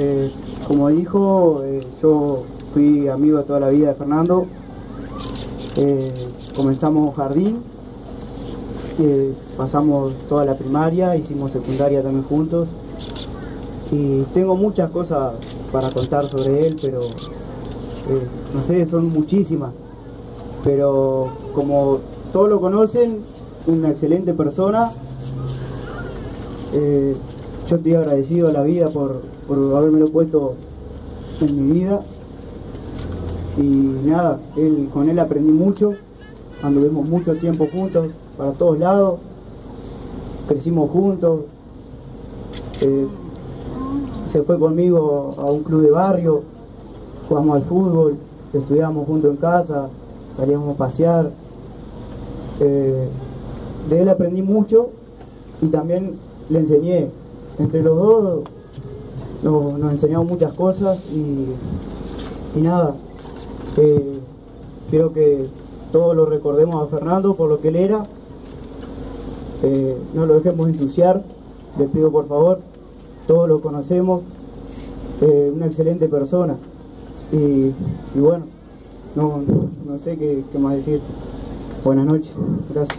Eh, como dijo, eh, yo fui amigo de toda la vida de Fernando. Eh, comenzamos jardín, pasamos toda la primaria, hicimos secundaria también juntos. Y tengo muchas cosas para contar sobre él, pero no sé, son muchísimas. Pero como todos lo conocen, una excelente persona. Yo estoy agradecido a la vida por, por haberme puesto en mi vida. Y nada, él, con él aprendí mucho, anduvimos mucho tiempo juntos, para todos lados, crecimos juntos. Eh, se fue conmigo a un club de barrio, jugamos al fútbol, estudiábamos juntos en casa, salíamos a pasear. Eh, de él aprendí mucho y también le enseñé. Entre los dos nos, nos enseñamos muchas cosas y, y nada, eh, quiero que todos lo recordemos a Fernando por lo que él era. Eh, no lo dejemos ensuciar, les pido por favor, todos lo conocemos, eh, una excelente persona. Y, bueno, no, no sé qué más decir. Buenas noches, gracias.